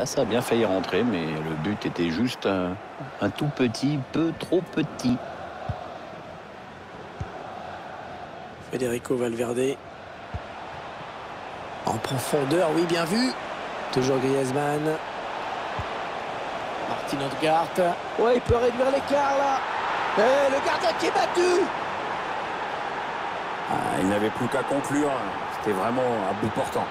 Ah, ça a bien failli rentrer, mais le but était juste un, tout petit peu trop petit. Federico Valverde. En profondeur, oui, bien vu. Toujours Griezmann. Martin Odegaard. Ouais, il peut réduire l'écart là. Et le gardien qui est battu. Ah, il n'avait plus qu'à conclure. C'était vraiment à bout portant.